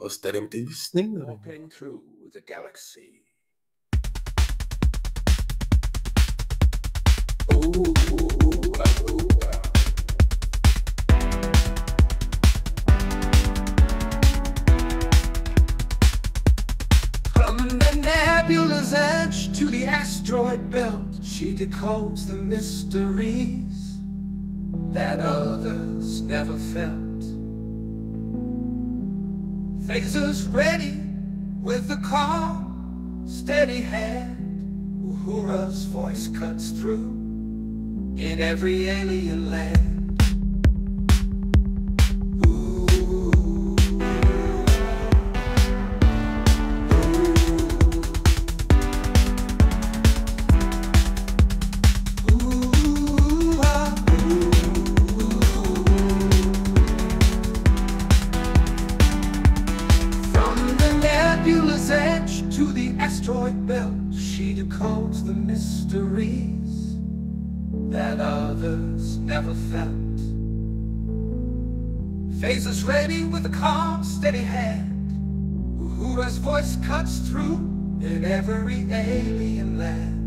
Visto nem Walking through the galaxy. Nebula's edge to the asteroid belt, she decodes the mysteries that others never felt. Phasers ready with the calm, steady hand. Uhura's voice cuts through in every alien land. To the asteroid belt, she decodes the mysteries that others never felt. Phasers ready with a calm, steady hand. Uhura's voice cuts through in every alien land.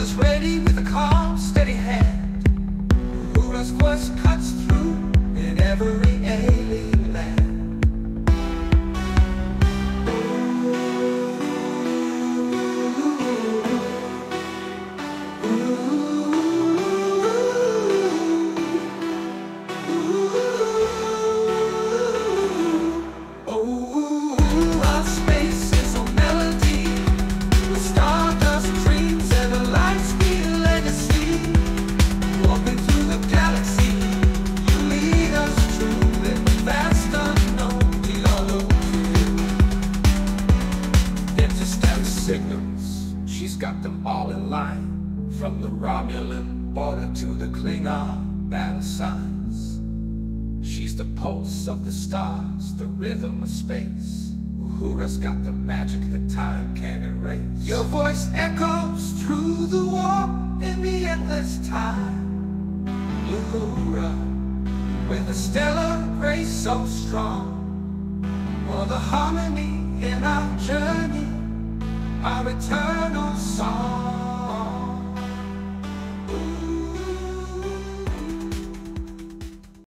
Phasers ready with a calm, steady hand. Uhura's voice cuts through in every alien land. From the Romulan border to the Klingon battle signs. She's the pulse of the stars, the rhythm of space. Uhura's got the magic that time can't erase. Your voice echoes through the war in the endless time. Uhura, with a stellar grace so strong. For the harmony in our journey, our eternal song.